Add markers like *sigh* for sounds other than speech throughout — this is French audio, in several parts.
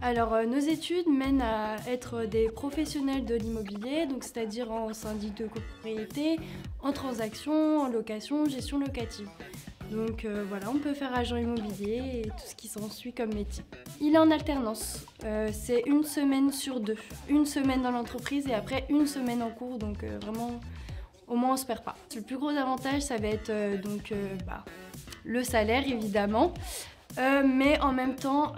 Alors, euh, nos études mènent à être des professionnels de l'immobilier, donc c'est-à-dire en syndic de copropriété, en transaction, en location, gestion locative. Donc euh, voilà, on peut faire agent immobilier et tout ce qui s'ensuit comme métier. Il est en alternance, Euh, c'est une semaine sur deux. Une semaine dans l'entreprise et après une semaine en cours, donc vraiment, au moins on se perd pas. Le plus gros avantage, ça va être euh, donc euh, bah, le salaire évidemment. Euh, mais en même temps,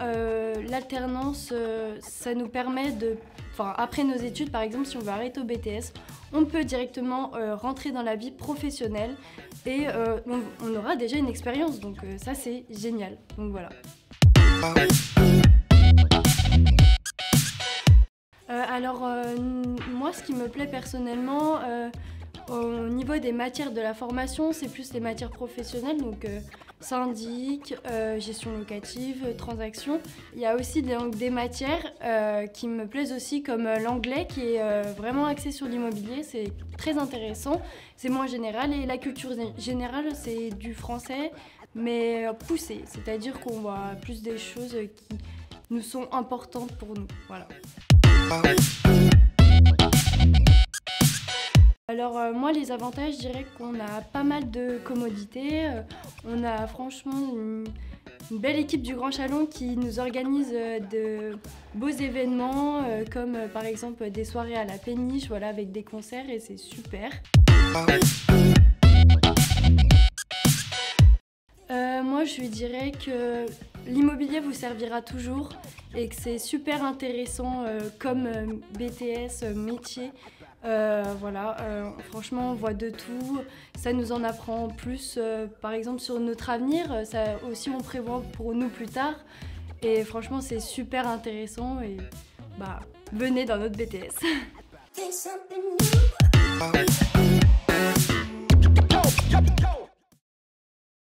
l'alternance, ça nous permet de... Enfin, après nos études, par exemple, si on veut arrêter au BTS, on peut directement rentrer dans la vie professionnelle et on, on aura déjà une expérience. Donc ça, c'est génial. Donc voilà. Alors, moi, ce qui me plaît personnellement, au niveau des matières de la formation, c'est plus les matières professionnelles, donc euh, syndic, euh, gestion locative, euh, transaction. Il y a aussi des, matières qui me plaisent aussi, comme l'anglais, qui est vraiment axé sur l'immobilier, c'est très intéressant, c'est moins général, et la culture gé- générale, c'est du français, mais poussé, c'est-à-dire qu'on voit plus des choses qui nous sont importantes pour nous. Voilà. Alors euh, moi les avantages, je dirais qu'on a pas mal de commodités. Euh, on a franchement une, belle équipe du Grand Chalon qui nous organise euh, de beaux événements comme par exemple des soirées à la péniche voilà, avec des concerts et c'est super. Moi je lui dirais que l'immobilier vous servira toujours et que c'est super intéressant comme BTS, métier. Euh, voilà, euh, franchement, on voit de tout. Ça nous en apprend plus, euh, par exemple, sur notre avenir. Ça aussi, on prévoit pour nous plus tard. Et franchement, c'est super intéressant. Et bah, venez dans notre BTS. *laughs*